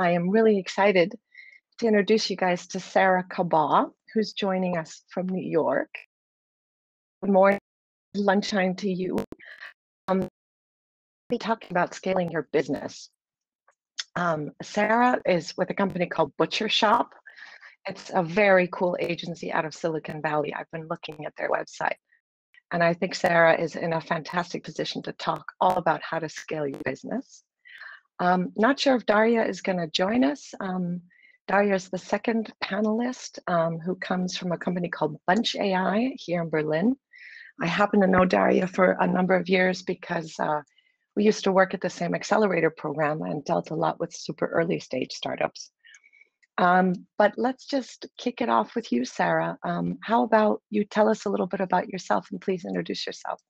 I am really excited to introduce you guys to Sara Cobaugh, who's joining us from New York. Good morning, lunchtime to you. Um, be talking about scaling your business. Um, Sara is with a company called Butchershop. It's a very cool agency out of Silicon Valley. I've been looking at their website. And I think Sara is in a fantastic position to talk all about how to scale your business. Um, not sure if Darja is going to join us. Um, Darja is the second panelist um, who comes from a company called Bunch AI here in Berlin. I happen to know Darja for a number of years because uh, we used to work at the same accelerator program and dealt a lot with super early stage startups. Um, but let's just kick it off with you, Sara. Um, how about you tell us a little bit about yourself and please introduce yourself.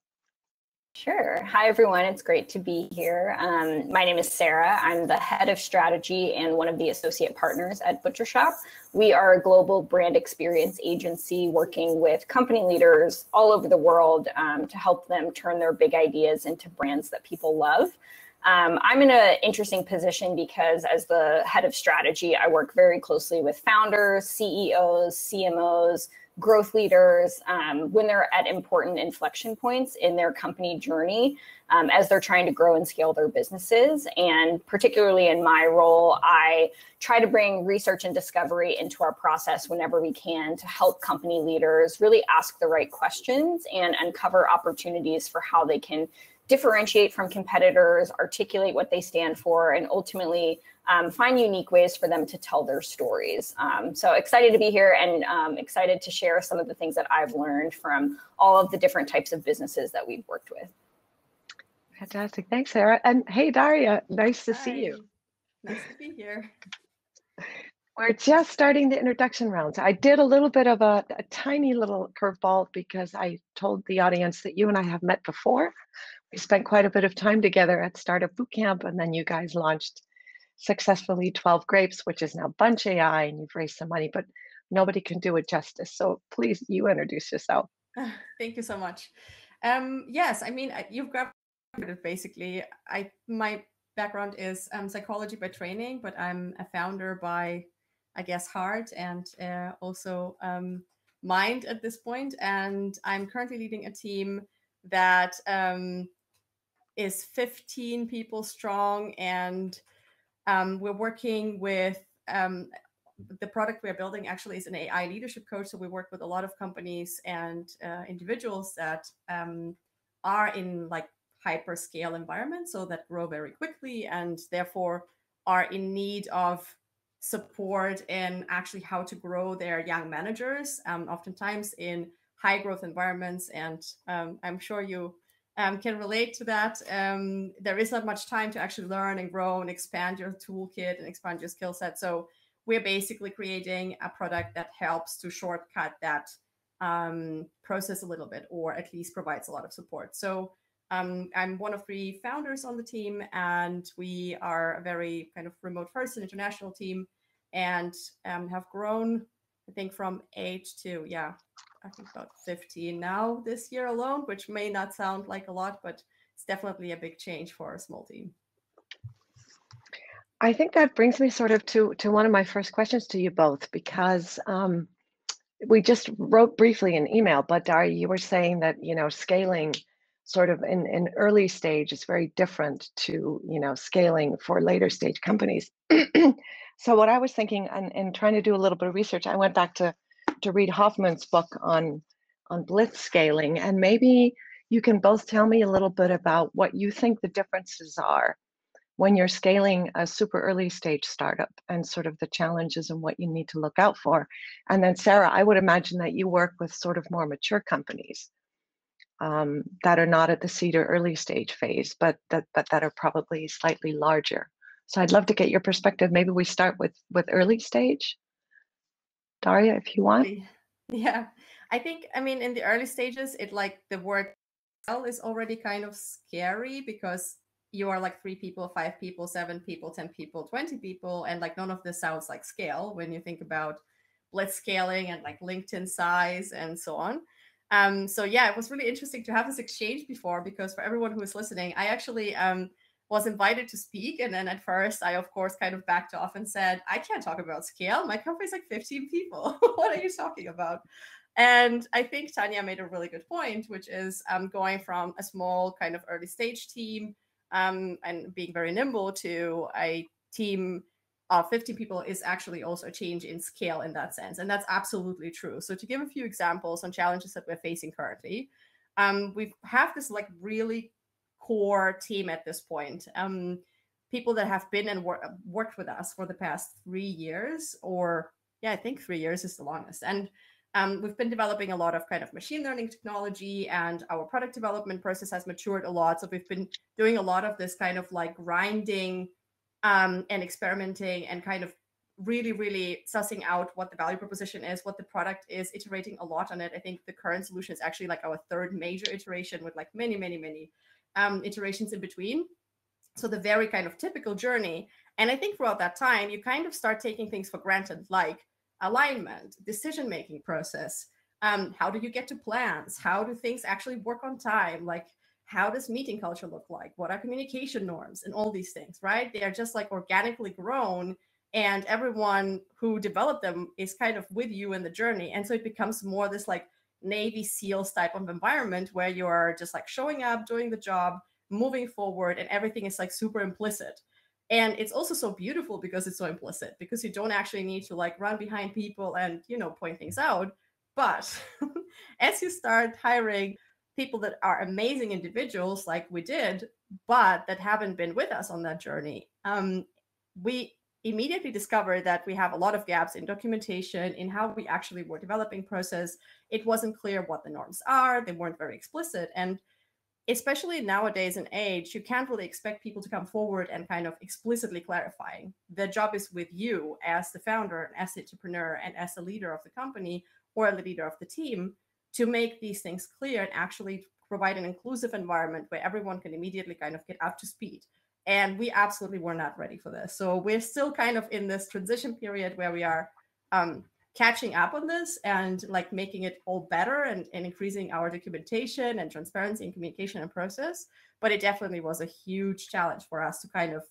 Sure. Hi, everyone. It's great to be here. Um, my name is Sara. I'm the head of strategy and one of the associate partners at Butchershop. We are a global brand experience agency working with company leaders all over the world um, to help them turn their big ideas into brands that people love. Um, I'm in an interesting position because, as the head of strategy, I work very closely with founders, CEOs, CMOs, growth leaders um, when they're at important inflection points in their company journey um, as they're trying to grow and scale their businesses. And particularly in my role, I try to bring research and discovery into our process whenever we can to help company leaders really ask the right questions and uncover opportunities for how they can differentiate from competitors, articulate what they stand for, and ultimately um, find unique ways for them to tell their stories. Um, so excited to be here and um, excited to share some of the things that I've learned from all of the different types of businesses that we've worked with. Fantastic. Thanks, Sara. And hey, Darja, nice to Hi. see you. Nice to be here. We're just starting the introduction rounds. I did a little bit of a, a tiny little curveball because I told the audience that you and I have met before. We spent quite a bit of time together at Startup Bootcamp, and then you guys launched successfully 12 Grapes, which is now Bunch AI, and you've raised some money, but nobody can do it justice. So please, you introduce yourself. Thank you so much. Um, yes, I mean, you've got it basically. I my background is um, psychology by training, but I'm a founder by, I guess, heart and uh, also um, mind at this point. And I'm currently leading a team that um, is 15 people strong and um, we're working with um, the product we're building actually is an AI leadership coach. So we work with a lot of companies and uh, individuals that um, are in like hyper scale environments, so that grow very quickly and therefore are in need of support in actually how to grow their young managers, um, oftentimes in high growth environments. And um, I'm sure you um, can relate to that. Um, there is not much time to actually learn and grow and expand your toolkit and expand your skill set. So we're basically creating a product that helps to shortcut that um, process a little bit, or at least provides a lot of support. So um, I'm one of three founders on the team, and we are a very kind of remote first and international team, and um, have grown, I think, from eight to yeah, I think about 15 now this year alone, which may not sound like a lot, but it's definitely a big change for a small team. I think that brings me sort of to to one of my first questions to you both, because um, we just wrote briefly an email, but Darja, you were saying that you know scaling sort of in in early stage is very different to you know scaling for later stage companies. so what I was thinking and, and trying to do a little bit of research, I went back to to read Hoffman's book on on blitz scaling, and maybe you can both tell me a little bit about what you think the differences are when you're scaling a super early stage startup and sort of the challenges and what you need to look out for. And then Sara, I would imagine that you work with sort of more mature companies um, that are not at the seed or early stage phase, but that but that are probably slightly larger. So I'd love to get your perspective. Maybe we start with with early stage. Darja, if you want. Yeah, I think, I mean, in the early stages, it like the word scale is already kind of scary because you are like three people, five people, seven people, 10 people, 20 people. And like none of this sounds like scale when you think about blitz scaling and like LinkedIn size and so on. Um, so yeah, it was really interesting to have this exchange before because for everyone who is listening, I actually um, was invited to speak. And then at first, I, of course, kind of backed off and said, I can't talk about scale. My company's like 15 people. what are you talking about? And I think Tanja made a really good point, which is um, going from a small kind of early stage team um, and being very nimble to a team of 50 people is actually also a change in scale in that sense. And that's absolutely true. So to give a few examples on challenges that we're facing currently, um, we have this like really core team at this point. Um, people that have been and wor- worked with us for the past three years, or yeah, I think three years is the longest. And um, we've been developing a lot of kind of machine learning technology, and our product development process has matured a lot. So we've been doing a lot of this kind of like grinding um, and experimenting and kind of really, really sussing out what the value proposition is, what the product is, iterating a lot on it. I think the current solution is actually like our third major iteration with like many, many, many um, iterations in between. So the very kind of typical journey. And I think throughout that time, you kind of start taking things for granted, like alignment, decision making process. Um, how do you get to plans? How do things actually work on time? Like, how does meeting culture look like? What are communication norms and all these things, right? They are just like organically grown, and everyone who developed them is kind of with you in the journey. And so it becomes more this like Navy SEALs type of environment where you're just like showing up, doing the job, moving forward, and everything is like super implicit. And it's also so beautiful because it's so implicit, because you don't actually need to like run behind people and, you know, point things out. But as you start hiring people that are amazing individuals, like we did, but that haven't been with us on that journey, um, we immediately discovered that we have a lot of gaps in documentation in how we actually were developing process. It wasn't clear what the norms are they weren't very explicit and especially nowadays in age you can't really expect people to come forward and kind of explicitly clarifying the job is with you as the founder and as the entrepreneur and as the leader of the company or the leader of the team to make these things clear and actually provide an inclusive environment where everyone can immediately kind of get up to speed and we absolutely were not ready for this. So we're still kind of in this transition period where we are um, catching up on this and like making it all better and, and increasing our documentation and transparency and communication and process. But it definitely was a huge challenge for us to kind of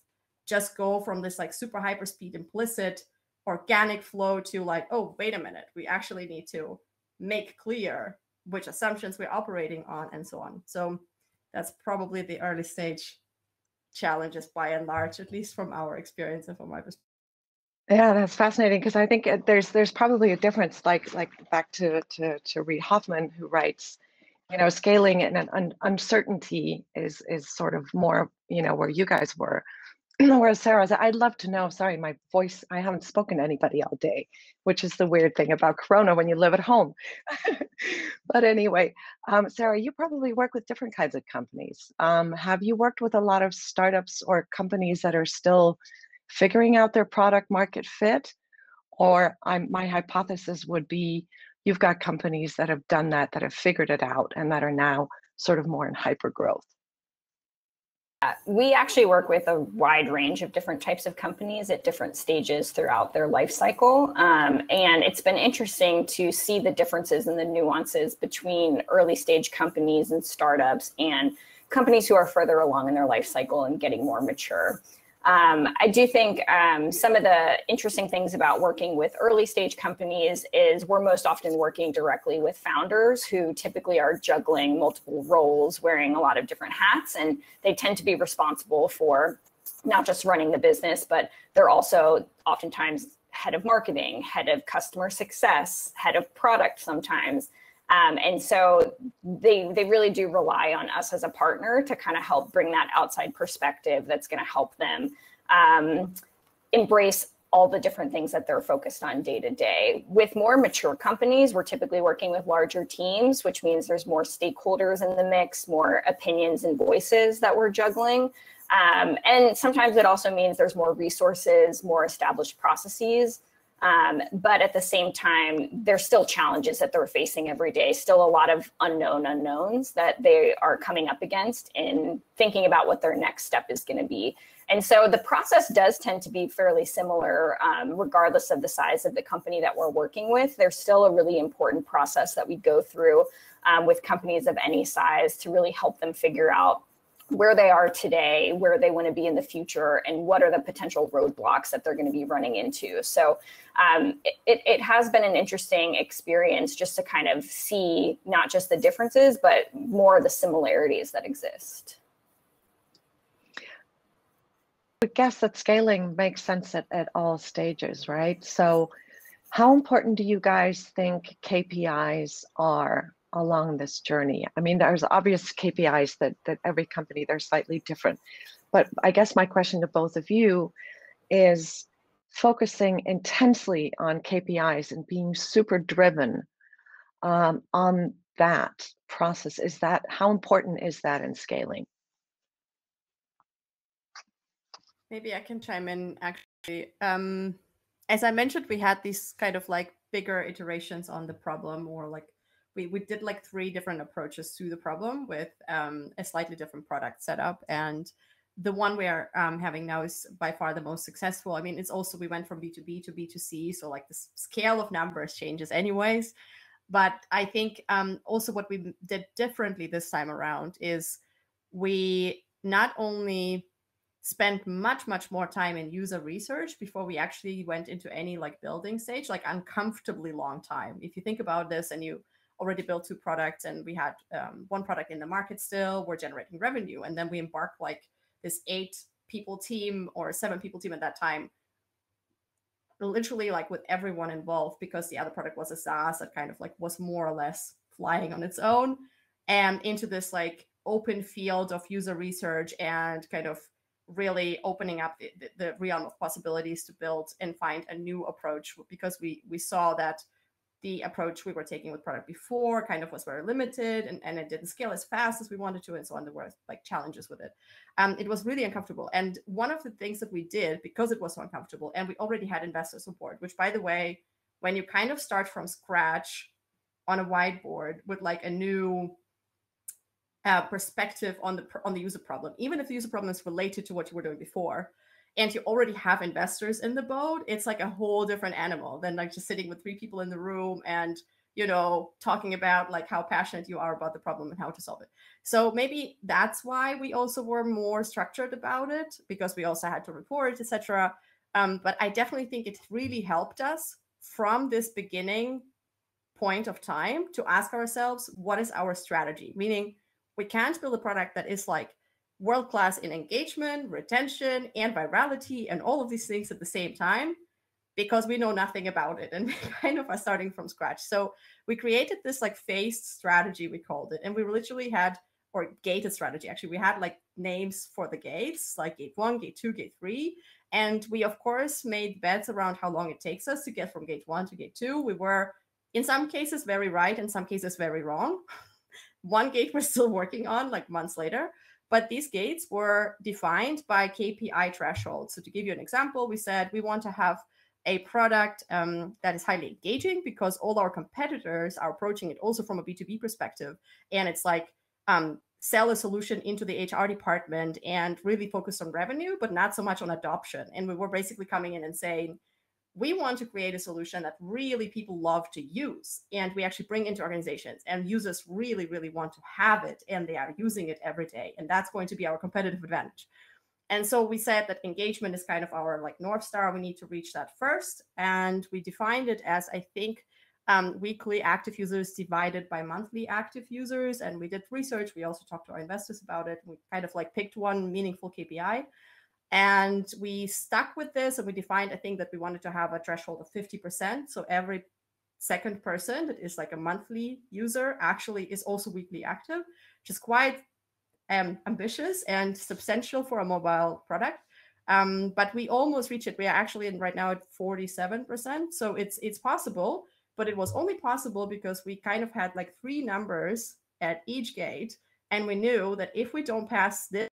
just go from this like super hyper speed implicit organic flow to like oh wait a minute we actually need to make clear which assumptions we're operating on and so on. So that's probably the early stage challenges by and large, at least from our experience and from my perspective. Yeah, that's fascinating because I think uh, there's there's probably a difference, like like back to to to Reid Hoffman, who writes, you know, scaling and un- uncertainty is is sort of more, you know, where you guys were, Whereas Sara, I'd love to know. Sorry, my voice. I haven't spoken to anybody all day, which is the weird thing about Corona when you live at home. but anyway, um, Sara, you probably work with different kinds of companies. Um, have you worked with a lot of startups or companies that are still figuring out their product market fit? Or I'm, my hypothesis would be you've got companies that have done that, that have figured it out, and that are now sort of more in hyper growth. We actually work with a wide range of different types of companies at different stages throughout their life cycle. Um, and it's been interesting to see the differences and the nuances between early stage companies and startups and companies who are further along in their life cycle and getting more mature. Um, I do think um, some of the interesting things about working with early stage companies is we're most often working directly with founders who typically are juggling multiple roles, wearing a lot of different hats, and they tend to be responsible for not just running the business, but they're also oftentimes head of marketing, head of customer success, head of product sometimes. Um, and so they they really do rely on us as a partner to kind of help bring that outside perspective that's going to help them um, embrace all the different things that they're focused on day to day. With more mature companies, we're typically working with larger teams, which means there's more stakeholders in the mix, more opinions and voices that we're juggling. Um, and sometimes it also means there's more resources, more established processes um, but at the same time, there's still challenges that they're facing every day, still a lot of unknown unknowns that they are coming up against in thinking about what their next step is going to be. And so the process does tend to be fairly similar, um, regardless of the size of the company that we're working with. There's still a really important process that we go through um, with companies of any size to really help them figure out where they are today, where they want to be in the future, and what are the potential roadblocks that they're going to be running into. So um, it, it has been an interesting experience just to kind of see not just the differences, but more the similarities that exist. I guess that scaling makes sense at, at all stages, right? So how important do you guys think KPIs are along this journey? I mean, there's obvious KPIs that that every company they're slightly different, but I guess my question to both of you is focusing intensely on KPIs and being super driven um, on that process. Is that how important is that in scaling? Maybe I can chime in actually. Um, as I mentioned, we had these kind of like bigger iterations on the problem, or like we, we did like three different approaches to the problem with um, a slightly different product setup. And the one we are um, having now is by far the most successful. I mean, it's also we went from B2B to B2C, so like the scale of numbers changes anyways. But I think um, also what we did differently this time around is we not only spent much much more time in user research before we actually went into any like building stage like uncomfortably long time if you think about this and you already built two products and we had um, one product in the market still we're generating revenue. And then we embarked like this eight people team or seven people team at that time literally like with everyone involved because the other product was a SaaS that kind of like was more or less flying on its own and into this like open field of user research and kind of really opening up the, the, realm of possibilities to build and find a new approach because we we saw that the approach we were taking with product before kind of was very limited and, and it didn't scale as fast as we wanted to and so on. There were like challenges with it. Um, it was really uncomfortable. And one of the things that we did because it was so uncomfortable and we already had investor support which by the way when you kind of start from scratch on a whiteboard with like a new uh, perspective on the on the user problem, even if the user problem is related to what you were doing before, and you already have investors in the boat, it's like a whole different animal than like just sitting with three people in the room and you know talking about like how passionate you are about the problem and how to solve it. So maybe that's why we also were more structured about it because we also had to report, etc. Um, but I definitely think it really helped us from this beginning point of time to ask ourselves what is our strategy meaning we can't build a product that is like world class in engagement, retention, and virality, and all of these things at the same time because we know nothing about it and we kind of are starting from scratch. So we created this like phased strategy, we called it, and we literally had or gated strategy actually we had like names for the gates like gate one gate two gate three and we of course made bets around how long it takes us to get from gate one to gate two we were in some cases very right in some cases very wrong one gate we're still working on like months later. But these gates were defined by KPI thresholds. So to give you an example, we said we want to have a product um, that is highly engaging because all our competitors are approaching it also from a B2B perspective. And it's like um, sell a solution into the HR department and really focus on revenue, but not so much on adoption. And we were basically coming in and saying, we want to create a solution that really people love to use and we actually bring into organizations and users really really want to have it and they are using it every day and that's going to be our competitive advantage. And so we said that engagement is kind of our like north star. We need to reach that first and we defined it as i think um, weekly active users divided by monthly active users and we did research. We also talked to our investors about it. We kind of like picked one meaningful kpi and we stuck with this and we defined, I think, that we wanted to have a threshold of 50%. So every second person that is like a monthly user actually is also weekly active, which is quite um, ambitious and substantial for a mobile product. Um, but we almost reached it. We are actually in right now at 47%. So it's it's possible, but it was only possible because we kind of had like three numbers at each gate. And we knew that if we don't pass this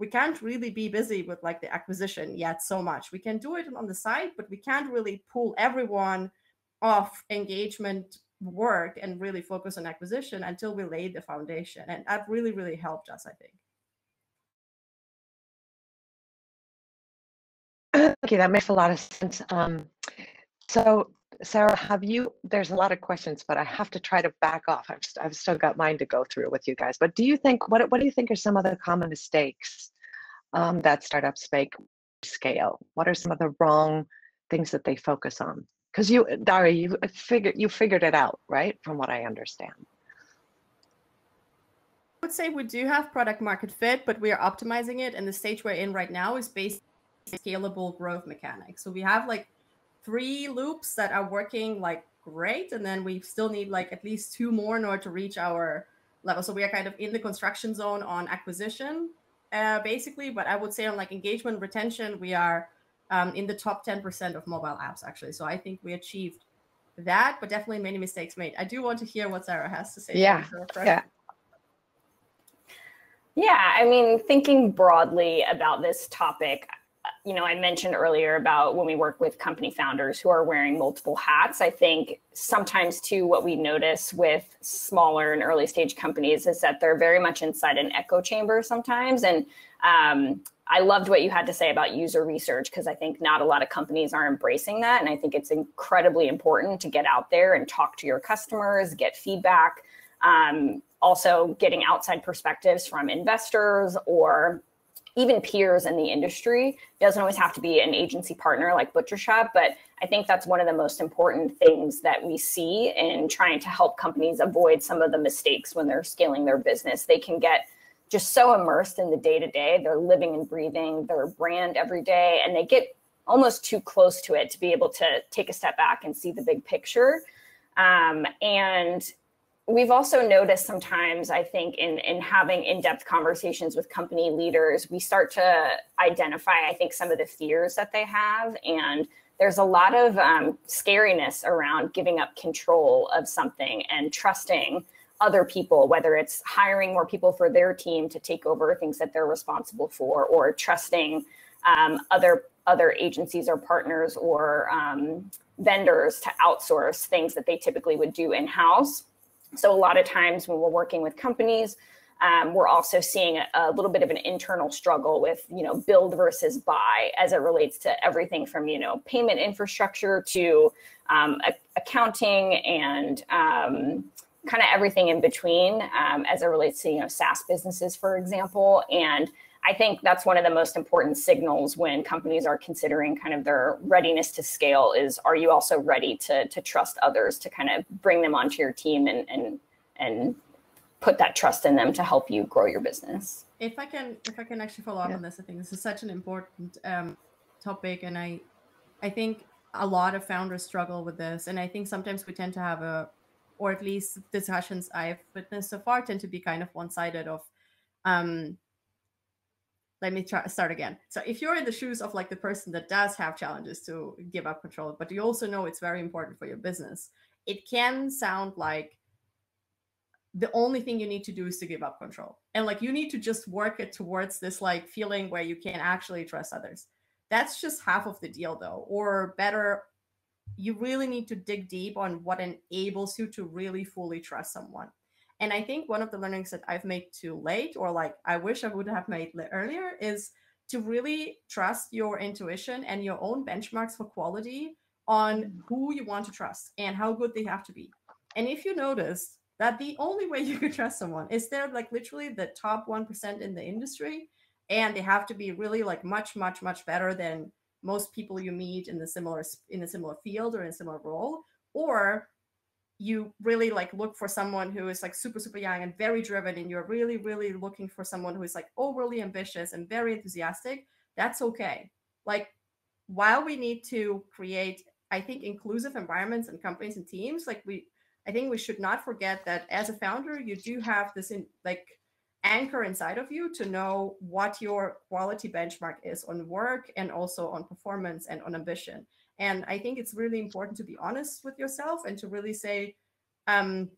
we can't really be busy with like the acquisition yet so much. We can do it on the side, but we can't really pull everyone off engagement work and really focus on acquisition until we laid the foundation. And that really, really helped us, I think. Okay, that makes a lot of sense. Um, so Sara, have you, there's a lot of questions, but I have to try to back off. I've, I've still got mine to go through with you guys. But do you think, what, what do you think are some of the common mistakes um, that startups make scale? What are some of the wrong things that they focus on? Because you, Dari, you figured, you figured it out, right? From what I understand. I would say we do have product market fit, but we are optimizing it. And the stage we're in right now is based scalable growth mechanics. So we have like three loops that are working like great, and then we still need like at least two more in order to reach our level. So we are kind of in the construction zone on acquisition, uh, basically. But I would say on like engagement retention, we are um, in the top 10% of mobile apps actually. So I think we achieved that, but definitely many mistakes made. I do want to hear what Sara has to say. Yeah. Yeah. Yeah, I mean, thinking broadly about this topic, you know, I mentioned earlier about when we work with company founders who are wearing multiple hats. I think sometimes, too, what we notice with smaller and early stage companies is that they're very much inside an echo chamber sometimes. And um, I loved what you had to say about user research because I think not a lot of companies are embracing that. And I think it's incredibly important to get out there and talk to your customers, get feedback. Um, also, getting outside perspectives from investors or even peers in the industry. It doesn't always have to be an agency partner like Butchershop, but I think that's one of the most important things that we see in trying to help companies avoid some of the mistakes when they're scaling their business. They can get just so immersed in the day to day, they're living and breathing their brand every day, and they get almost too close to it to be able to take a step back and see the big picture. Um, and we've also noticed sometimes i think in in having in-depth conversations with company leaders we start to identify i think some of the fears that they have. And there's a lot of um, scariness around giving up control of something and trusting other people whether it's hiring more people for their team to take over things that they're responsible for or trusting um, other other agencies or partners or um, vendors to outsource things that they typically would do in-house so a lot of times when we're working with companies, um, we're also seeing a, a, little bit of an internal struggle with you know build versus buy as it relates to everything from you know payment infrastructure to um, a- accounting and um, kind of everything in between um, as it relates to you know SaaS businesses, for example, and I think that's one of the most important signals when companies are considering kind of their readiness to scale is are you also ready to to trust others to kind of bring them onto your team and and and put that trust in them to help you grow your business. If I can if I can actually follow up yeah. on this, I think this is such an important um, topic and I I think a lot of founders struggle with this and I think sometimes we tend to have a or at least discussions I've witnessed so far tend to be kind of one-sided of um, let me try start again. So if you're in the shoes of like the person that does have challenges to give up control but you also know it's very important for your business it can sound like the only thing you need to do is to give up control. And like you need to just work it towards this like feeling where you can actually trust others. That's just half of the deal though. Or better you really need to dig deep on what enables you to really fully trust someone and I think one of the learnings that I've made too late, or like I wish I would have made earlier, is to really trust your intuition and your own benchmarks for quality on mm. who you want to trust and how good they have to be. And if you notice that the only way you can trust someone is they're like literally the top 1% in the industry and they have to be really like much much much better than most people you meet in the similar in a similar field or in a similar role or you really like look for someone who is like super super young and very driven and you're really really looking for someone who is like overly ambitious and very enthusiastic that's okay. Like while we need to create i think inclusive environments and companies and teams like we i think we should not forget that as a founder you do have this in like anchor inside of you to know what your quality benchmark is on work and also on performance and on ambition and I think it's really important to be honest with yourself and to really say, um,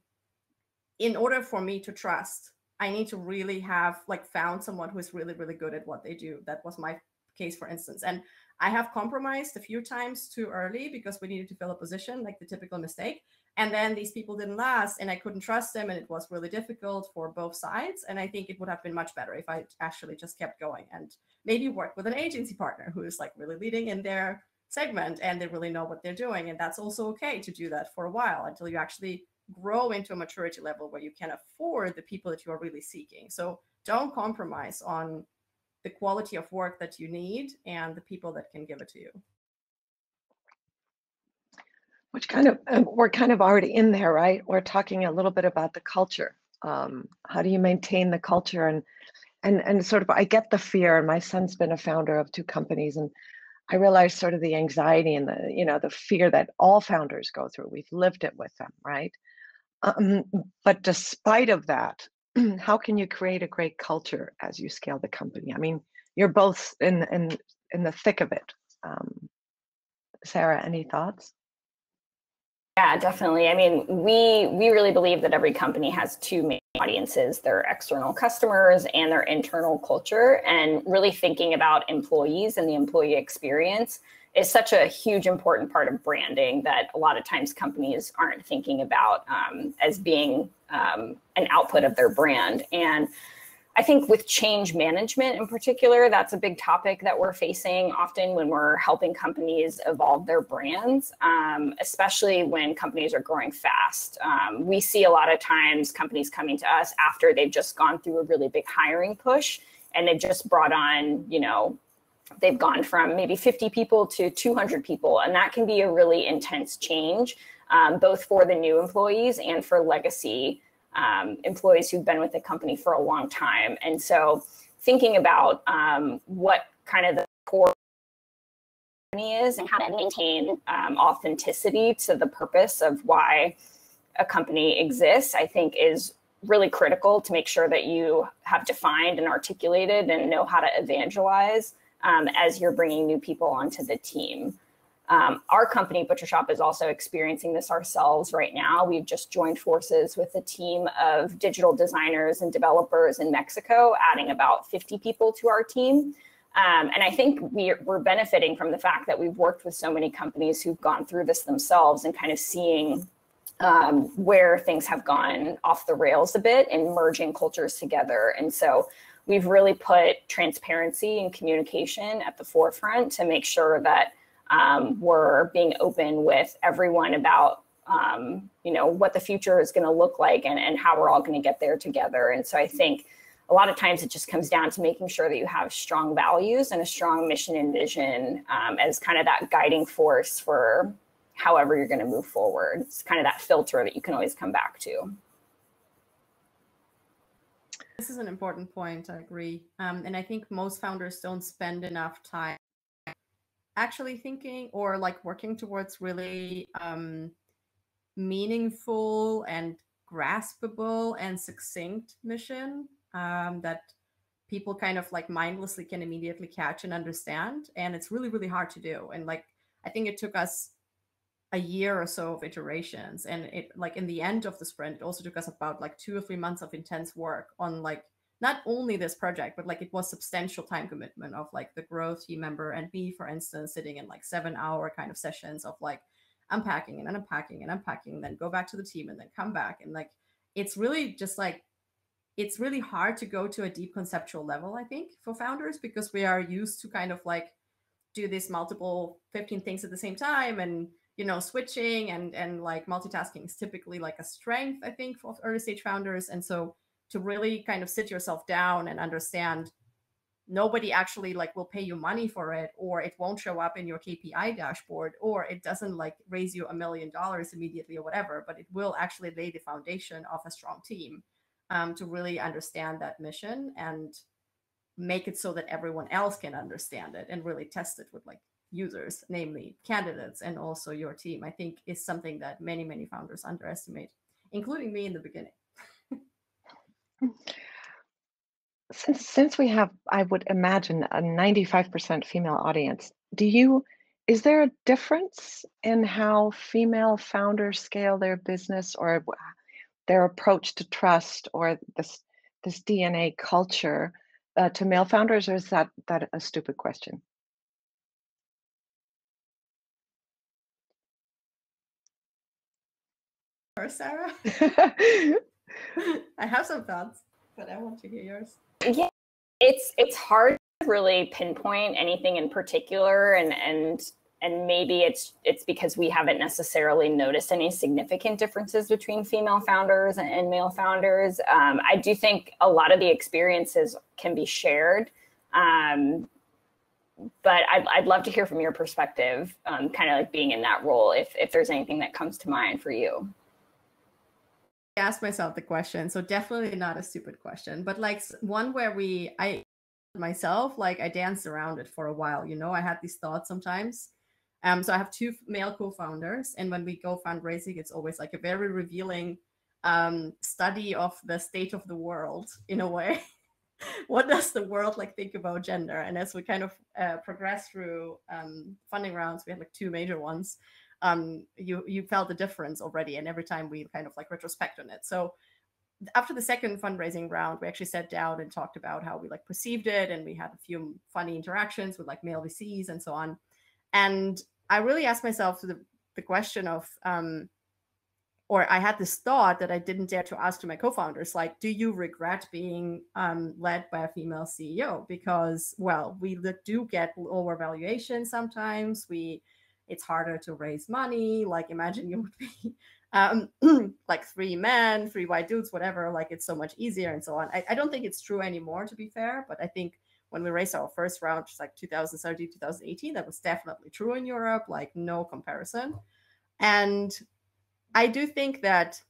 in order for me to trust, I need to really have like found someone who is really, really good at what they do. That was my case, for instance. And I have compromised a few times too early because we needed to fill a position, like the typical mistake. And then these people didn't last and I couldn't trust them. And it was really difficult for both sides. And I think it would have been much better if I actually just kept going and maybe work with an agency partner who is like really leading in there segment and they really know what they're doing. And that's also okay to do that for a while until you actually grow into a maturity level where you can afford the people that you are really seeking. So don't compromise on the quality of work that you need and the people that can give it to you. Which kind of, um, we're kind of already in there, right? We're talking a little bit about the culture. Um, how do you maintain the culture and and and sort of I get the fear. And my son's been a founder of two companies, and I realize sort of the anxiety and the you know the fear that all founders go through. We've lived it with them, right? Um, but despite of that, how can you create a great culture as you scale the company? I mean, you're both in in in the thick of it. Um, Sara, any thoughts? Yeah, definitely. I mean, we we really believe that every company has two main audiences, their external customers and their internal culture and really thinking about employees and the employee experience is such a huge important part of branding that a lot of times companies aren't thinking about um, as being um, an output of their brand and I think with change management in particular, that's a big topic that we're facing often when we're helping companies evolve their brands, um, especially when companies are growing fast. Um, we see a lot of times companies coming to us after they've just gone through a really big hiring push and they've just brought on, you know, they've gone from maybe 50 people to 200 people. And that can be a really intense change, um, both for the new employees and for legacy um, employees who've been with the company for a long time. And so thinking about um, what kind of the core is and how to maintain um, authenticity to the purpose of why a company exists, I think is really critical to make sure that you have defined and articulated and know how to evangelize um, as you're bringing new people onto the team. Um, our company, Butchershop, is also experiencing this ourselves right now. We've just joined forces with a team of digital designers and developers in Mexico, adding about 50 people to our team. Um, and I think we, we're benefiting from the fact that we've worked with so many companies who've gone through this themselves and kind of seeing um, where things have gone off the rails a bit and merging cultures together. And so we've really put transparency and communication at the forefront to make sure that um, we're being open with everyone about um, you know what the future is going to look like and, and how we're all going to get there together. And so i think a lot of times it just comes down to making sure that you have strong values and a strong mission and vision um, as kind of that guiding force for however you're going to move forward. It's kind of that filter that you can always come back to. This is an important point i agree. Um, and i think most founders don't spend enough time actually thinking or like working towards really um, meaningful and graspable and succinct mission um, that people kind of like mindlessly can immediately catch and understand and it's really really hard to do and like i think it took us a year or so of iterations and it like in the end of the sprint it also took us about like two or three months of intense work on like not only this project, but like it was substantial time commitment of like the growth team member and me, for instance, sitting in like seven hour kind of sessions of like unpacking and unpacking and unpacking, and then go back to the team and then come back. And like it's really just like it's really hard to go to a deep conceptual level, I think, for founders because we are used to kind of like do this multiple 15 things at the same time and you know switching and and like multitasking is typically like a strength i think for early stage founders and so to really kind of sit yourself down and understand nobody actually like will pay you money for it or it won't show up in your kpi dashboard or it doesn't like raise you a million dollars immediately or whatever but it will actually lay the foundation of a strong team um, to really understand that mission and make it so that everyone else can understand it and really test it with like users namely candidates and also your team i think is something that many many founders underestimate including me in the beginning Since since we have, I would imagine, a 95% female audience, do you is there a difference in how female founders scale their business or their approach to trust or this this DNA culture uh, to male founders, or is that that a stupid question? Sara? I have some thoughts, but I want to hear yours. Yeah, it's it's hard to really pinpoint anything in particular, and and and maybe it's it's because we haven't necessarily noticed any significant differences between female founders and, and male founders. Um, I do think a lot of the experiences can be shared. Um, but I'd, I'd love to hear from your perspective, um, kind of like being in that role, if, if there's anything that comes to mind for you. Asked myself the question, so definitely not a stupid question, but like one where we, I myself, like I danced around it for a while. You know, I had these thoughts sometimes. Um, so I have two male co-founders, and when we go fundraising, it's always like a very revealing um, study of the state of the world in a way. what does the world like think about gender? And as we kind of uh, progress through um, funding rounds, we had like two major ones. Um, you you felt the difference already, and every time we kind of like retrospect on it. So after the second fundraising round, we actually sat down and talked about how we like perceived it, and we had a few funny interactions with like male VCs and so on. And I really asked myself the, the question of, um, or I had this thought that I didn't dare to ask to my co-founders, like, do you regret being um, led by a female CEO? Because, well, we do get lower valuation sometimes. We, it's harder to raise money. Like, imagine you would be um, like three men, three white dudes, whatever. Like, it's so much easier and so on. I, I don't think it's true anymore, to be fair, but I think when we raised our first round, just like 2017, 2018, that was definitely true in Europe, like no comparison. And I do think that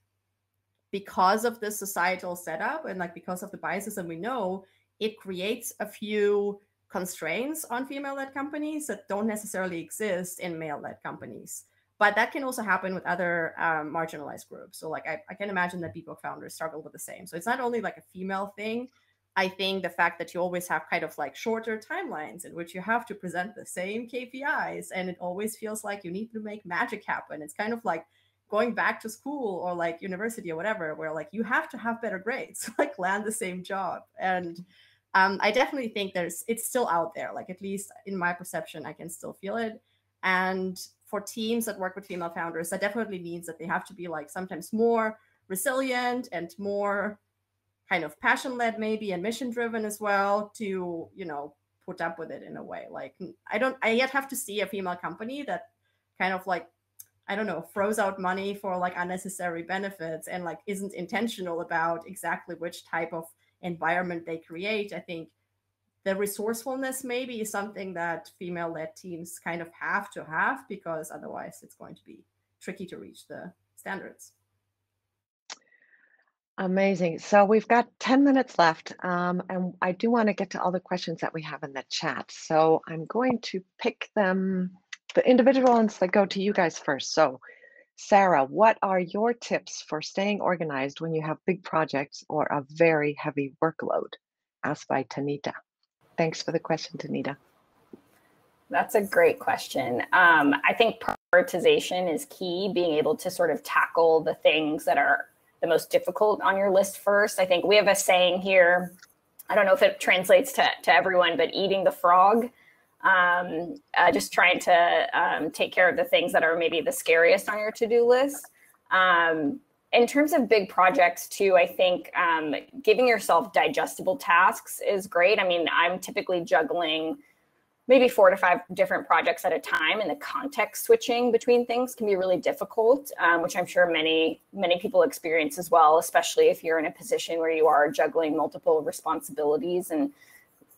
because of the societal setup and like because of the biases and we know, it creates a few constraints on female-led companies that don't necessarily exist in male-led companies. But that can also happen with other um, marginalized groups. So like I, I can imagine that BIPOC founders struggle with the same. So it's not only like a female thing, I think the fact that you always have kind of like shorter timelines in which you have to present the same KPIs and it always feels like you need to make magic happen. It's kind of like going back to school or like university or whatever, where like you have to have better grades, like land the same job. And um, I definitely think there's it's still out there. Like at least in my perception, I can still feel it. And for teams that work with female founders, that definitely means that they have to be like sometimes more resilient and more kind of passion led maybe and mission driven as well to you know put up with it in a way like i don't i yet have to see a female company that kind of like i don't know throws out money for like unnecessary benefits and like isn't intentional about exactly which type of environment they create i think the resourcefulness maybe is something that female led teams kind of have to have because otherwise it's going to be tricky to reach the standards Amazing. So we've got 10 minutes left, um, and I do want to get to all the questions that we have in the chat. So I'm going to pick them, the individual ones that go to you guys first. So Sara, what are your tips for staying organized when you have big projects or a very heavy workload? Asked by Tanita. Thanks for the question, Tanita. That's a great question. Um, I think prioritization is key, being able to sort of tackle the things that are the most difficult on your list first. I think we have a saying here. I don't know if it translates to, to everyone, but eating the frog. Um, uh, just trying to um, take care of the things that are maybe the scariest on your to-do list. Um, in terms of big projects too, I think um, giving yourself digestible tasks is great. I mean, I'm typically juggling maybe four to five different projects at a time and the context switching between things can be really difficult um, which i'm sure many many people experience as well especially if you're in a position where you are juggling multiple responsibilities and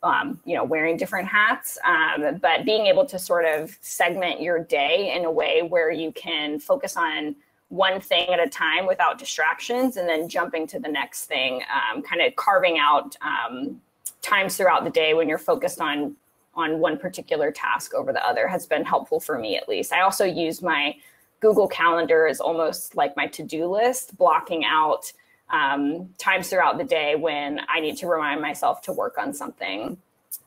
um, you know wearing different hats um, but being able to sort of segment your day in a way where you can focus on one thing at a time without distractions and then jumping to the next thing um, kind of carving out um, times throughout the day when you're focused on on one particular task over the other has been helpful for me at least. I also use my Google Calendar as almost like my to-do list, blocking out um, times throughout the day when I need to remind myself to work on something.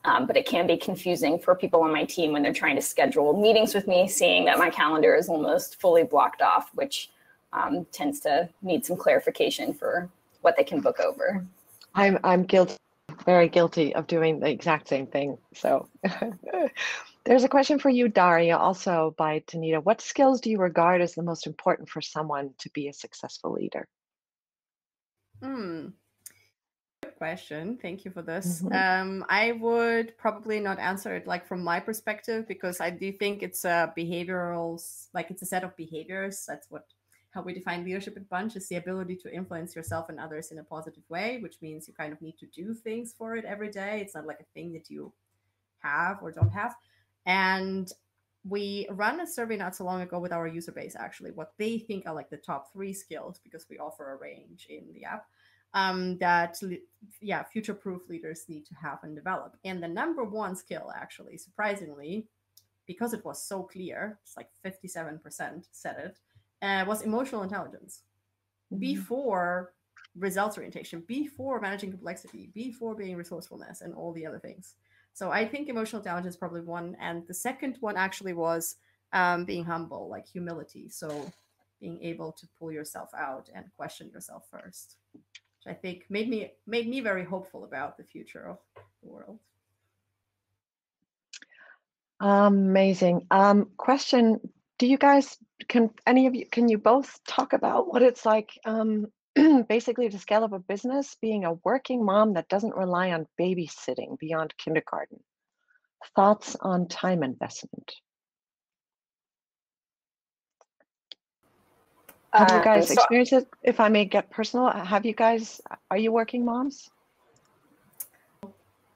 Um, but it can be confusing for people on my team when they're trying to schedule meetings with me, seeing that my calendar is almost fully blocked off, which um, tends to need some clarification for what they can book over. I'm I'm guilty very guilty of doing the exact same thing. So there's a question for you, Daria, also by Tanita. What skills do you regard as the most important for someone to be a successful leader? Hmm. question. Thank you for this. Mm-hmm. Um, I would probably not answer it like from my perspective because I do think it's a behavioral, like it's a set of behaviors. That's what how we define leadership at Bunch is the ability to influence yourself and others in a positive way, which means you kind of need to do things for it every day. It's not like a thing that you have or don't have. And we ran a survey not so long ago with our user base actually. What they think are like the top three skills because we offer a range in the app um, that yeah future proof leaders need to have and develop. And the number one skill actually surprisingly because it was so clear it's like 57% said it uh, was emotional intelligence. Mm-hmm. before results orientation before managing complexity before being resourcefulness and all the other things so I think emotional intelligence is probably one. And the second one actually was um, being humble, like humility. So being able to pull yourself out and question yourself first, which I think made me made me very hopeful about the future of the world. Amazing. Um, question: Do you guys can any of you can you both talk about what it's like um, basically to scale up a business, being a working mom that doesn't rely on babysitting beyond kindergarten. Thoughts on time investment? Have you uh, guys uh, so experienced it? If I may get personal, have you guys, are you working moms?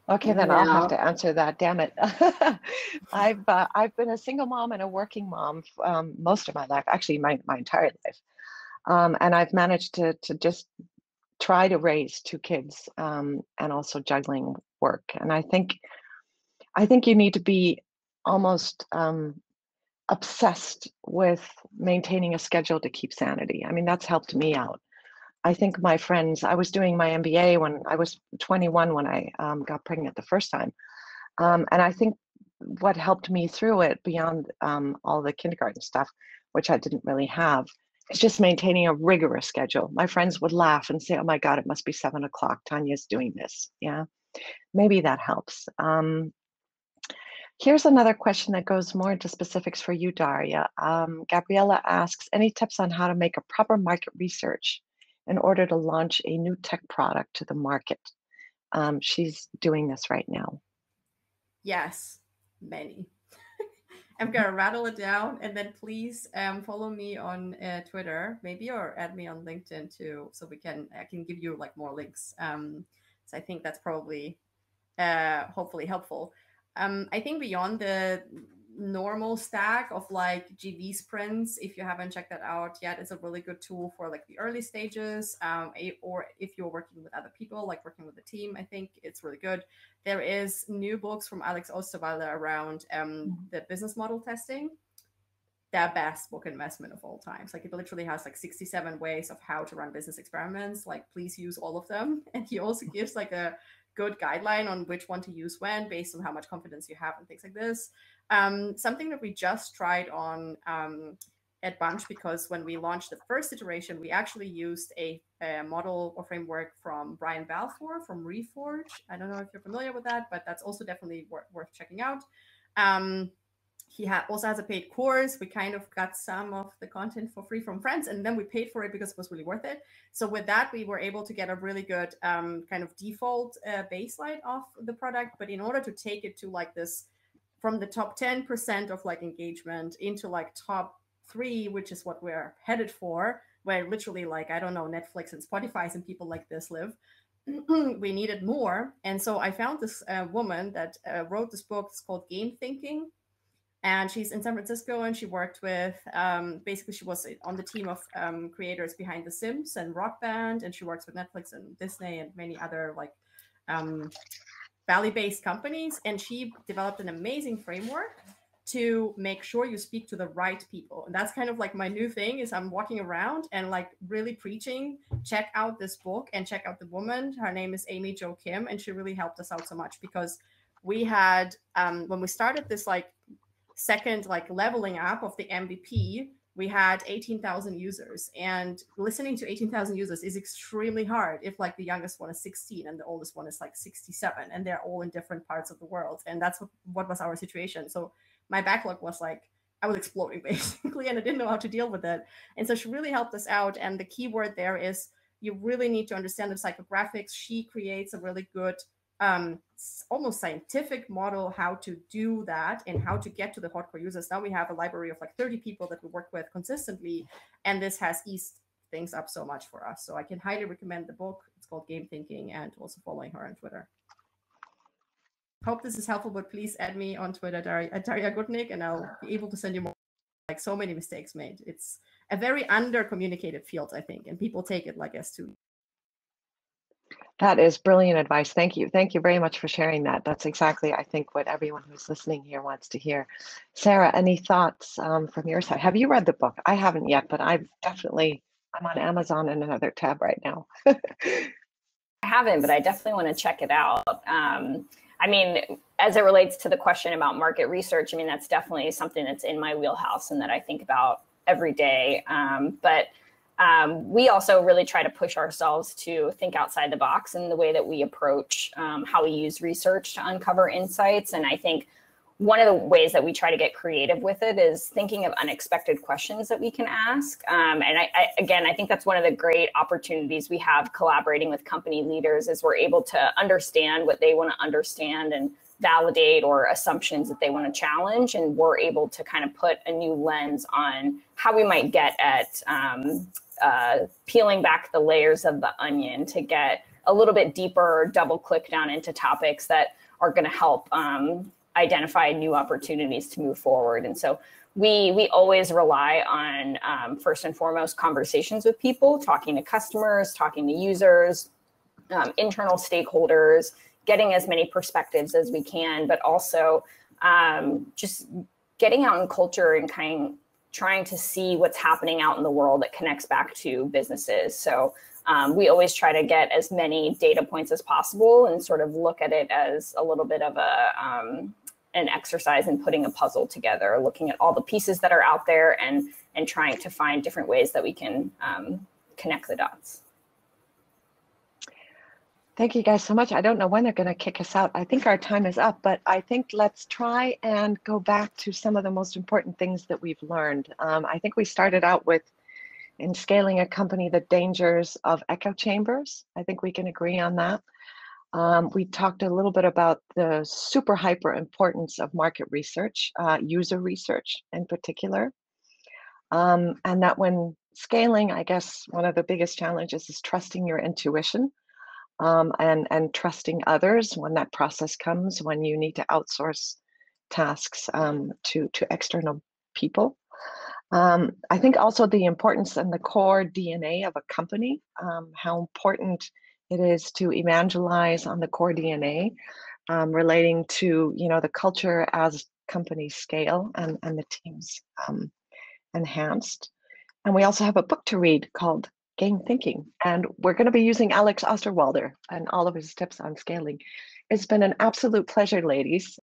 Okay, then no. I'll have to answer that. Damn it! I've uh, I've been a single mom and a working mom um, most of my life, actually my my entire life. Um, and I've managed to to just try to raise two kids um, and also juggling work. And I think I think you need to be almost um, obsessed with maintaining a schedule to keep sanity. I mean, that's helped me out. I think my friends, I was doing my MBA when I was 21 when I um, got pregnant the first time. Um, and I think what helped me through it beyond um, all the kindergarten stuff, which I didn't really have, it's just maintaining a rigorous schedule. My friends would laugh and say, "Oh my God, it must be seven o'clock. Tanja's doing this." Yeah, maybe that helps. Um, here's another question that goes more into specifics for you, Darja. Um, Gabriella asks, "Any tips on how to make a proper market research in order to launch a new tech product to the market?" Um, she's doing this right now. Yes, many. I'm gonna rattle it down, and then please um, follow me on uh, Twitter, maybe, or add me on LinkedIn too, so we can I can give you like more links. Um, so I think that's probably uh, hopefully helpful. Um, I think beyond the normal stack of like GV sprints. If you haven't checked that out yet, it's a really good tool for like the early stages. Um, or if you're working with other people, like working with a team, I think it's really good. There is new books from Alex Osterwalder around um, mm-hmm. the business model testing. The best book investment of all times. Like it literally has like 67 ways of how to run business experiments. Like please use all of them. And he also gives like a good guideline on which one to use when based on how much confidence you have and things like this. Um, something that we just tried on um, at Bunch because when we launched the first iteration, we actually used a, a, model or framework from Brian Balfour from Reforge. I don't know if you're familiar with that, but that's also definitely wor- worth checking out. Um, he ha- also has a paid course. We kind of got some of the content for free from friends, and then we paid for it because it was really worth it. So with that, we were able to get a really good um, kind of default uh, baseline of the product. But in order to take it to like this, from the top ten percent of like engagement into like top three, which is what we're headed for, where literally like I don't know Netflix and Spotify and people like this live. we needed more, and so I found this uh, woman that uh, wrote this book. It's called Game Thinking and she's in San Francisco and she worked with um, basically she was on the team of um, creators behind The Sims and Rock Band, and she works with Netflix and Disney and many other like um, Valley-based companies, and she developed an amazing framework to make sure you speak to the right people. And that's kind of like my new thing is i'm walking around and like really preaching check out this book and check out the woman. Her name is amy jo kim and she really helped us out so much because we had um, when we started this like second like leveling up of the MVP, we had 18,000 users and listening to 18,000 users is extremely hard if like the youngest one is 16 and the oldest one is like 67 and they're all in different parts of the world and that's what, what was our situation so my backlog was like i was exploding basically and i didn't know how to deal with it and so she really helped us out and the key word there is you really need to understand the psychographics. She creates a really good, um, almost scientific model how to do that and how to get to the hardcore users. Now we have a library of like 30 people that we work with consistently, and this has eased things up so much for us. So I can highly recommend the book. It's called Game Thinking, and also following her on Twitter. Hope this is helpful, but please add me on Twitter, Darja, Darja Gutnick, and I'll be able to send you more. Like so many mistakes made. It's a very under communicated field, I think, and people take it like as too. That is brilliant advice. Thank you. Thank you very much for sharing that. That's exactly, I think, what everyone who's listening here wants to hear. Sara, any thoughts um, from your side? Have you read the book? I haven't yet, but I've definitely, I'm on Amazon in another tab right now. I haven't, but I definitely want to check it out. Um, I mean, as it relates to the question about market research, I mean, that's definitely something that's in my wheelhouse and that I think about every day. Um, but um, we also really try to push ourselves to think outside the box in the way that we approach um, how we use research to uncover insights. And I think one of the ways that we try to get creative with it is thinking of unexpected questions that we can ask. Um, and I, I, again, I think that's one of the great opportunities we have collaborating with company leaders is we're able to understand what they want to understand and validate or assumptions that they want to challenge. And we're able to kind of put a new lens on how we might get at um, uh, peeling back the layers of the onion to get a little bit deeper, double click down into topics that are going to help um, identify new opportunities to move forward. And so we we always rely on um, first and foremost conversations with people, talking to customers, talking to users, um, internal stakeholders, getting as many perspectives as we can, but also um, just getting out in culture and kind trying to see what's happening out in the world that connects back to businesses. So um, we always try to get as many data points as possible and sort of look at it as a little bit of a um, an exercise in putting a puzzle together, looking at all the pieces that are out there and and trying to find different ways that we can um, connect the dots. Thank you guys so much. I don't know when they're going to kick us out. I think our time is up, but I think let's try and go back to some of the most important things that we've learned. Um, I think we started out with in scaling a company the dangers of echo chambers. I think we can agree on that. Um, we talked a little bit about the super hyper importance of market research, uh, user research in particular. Um, and that when scaling, I guess one of the biggest challenges is trusting your intuition um, and and trusting others when that process comes when you need to outsource tasks um, to to external people. Um, I think also the importance and the core DNA of a company, um, how important it is to evangelize on the core DNA um, relating to you know the culture as companies scale and and the teams um, enhanced. And we also have a book to read called game thinking. And we're going to be using Alex Osterwalder and all of his tips on scaling. It's been an absolute pleasure, ladies.